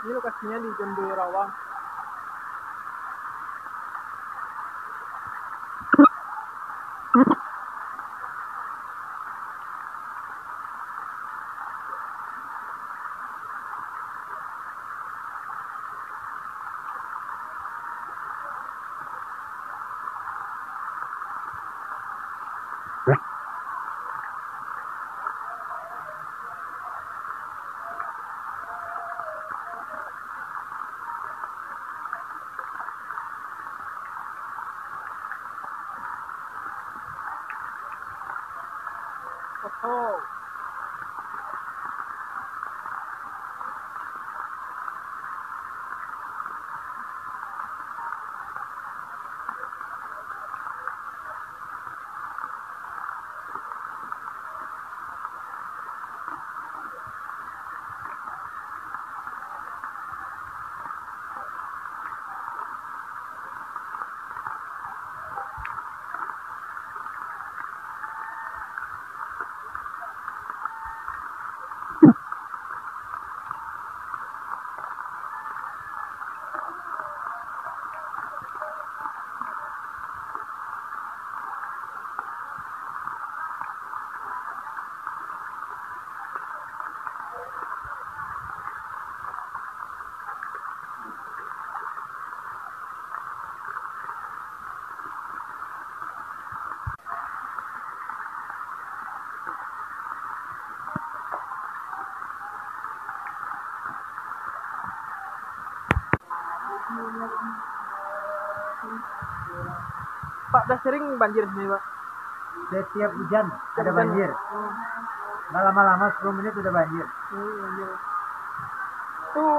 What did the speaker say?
Ini lokasinya di Rawang. Oh. Pak, udah sering banjir sini, Pak? Setiap hujan ada Hujan, banjir. Hmm, Nggak lama-lama 10 menit udah banjir. hmm, banjir. Tuh.